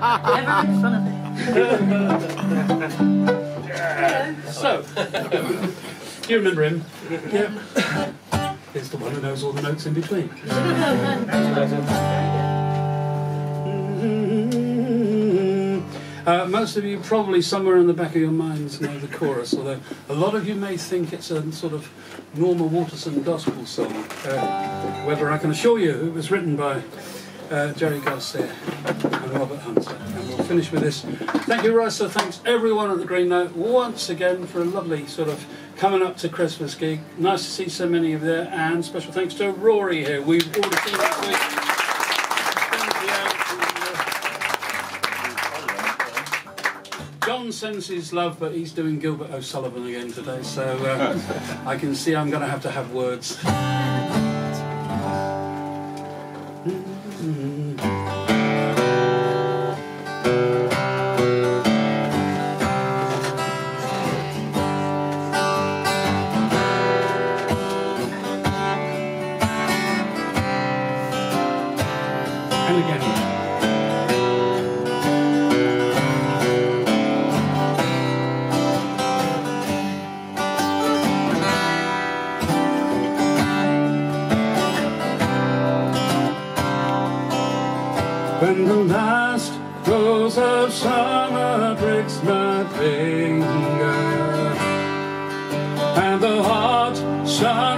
Never in front of it. So, you remember him? Yeah. He's the one who knows all the notes in between. Uh, most of you probably somewhere in the back of your minds know the chorus, although a lot of you may think it's a sort of Norma Waterson gospel song. Uh, however, I can assure you it was written by uh, Jerry Garcia and Robert Hunter. And we'll finish with this. Thank you, Rosa. Thanks everyone at the Green Note once again for a lovely sort of coming up to Christmas gig. Nice to see so many of you there. And special thanks to Rory here. We've already seen that week. John sends his love, but he's doing Gilbert O'Sullivan again today, so uh, I can see I'm going to have to have words. Rose of summer breaks my finger And the hot sun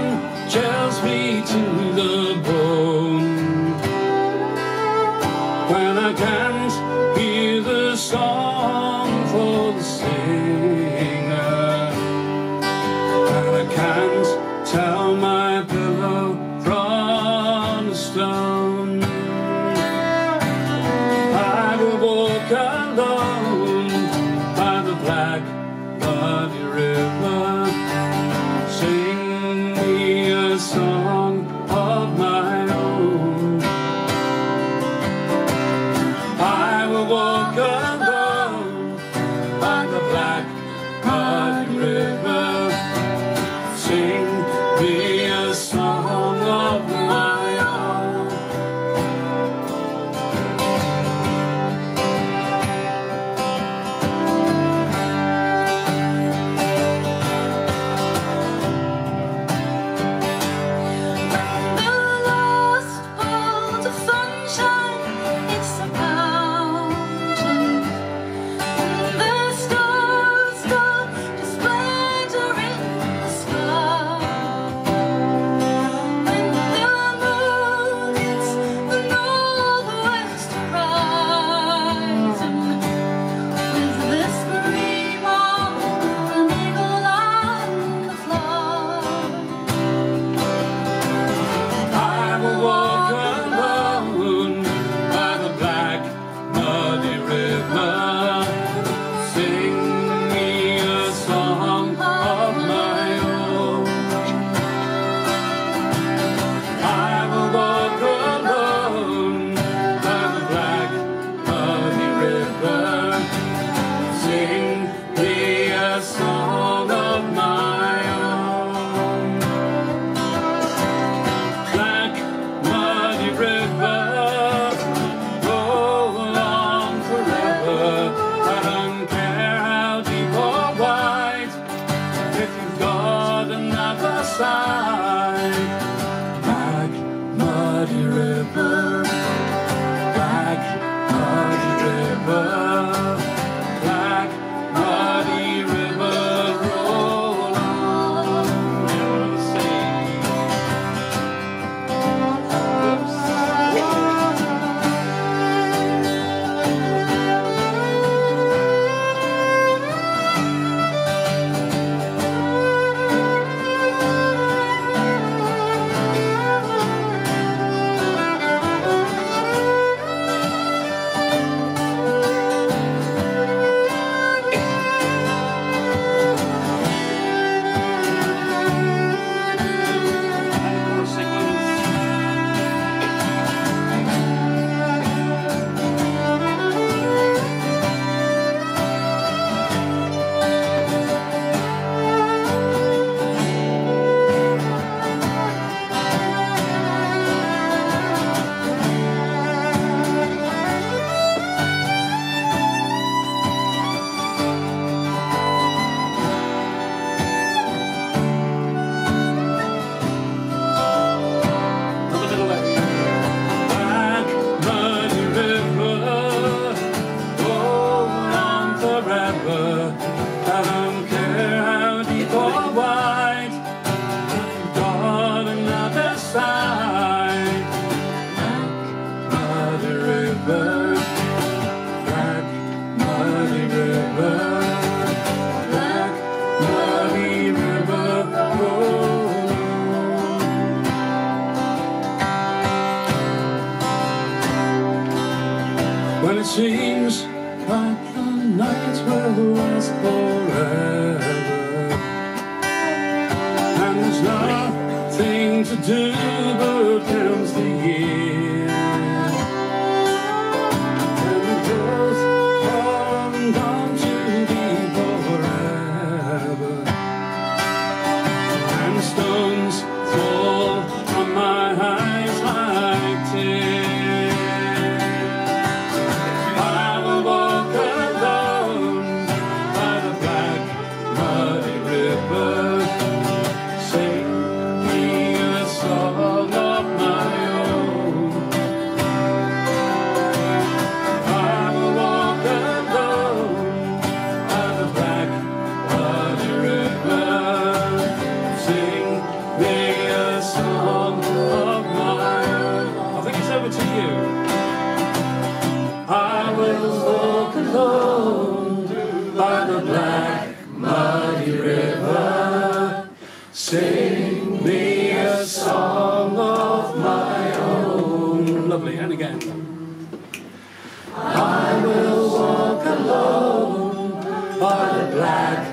seems like the night will last forever, and there's nothing to do but count the years. By the black muddy river. Sing me a song of my own. Lovely, and again. I will walk alone by the black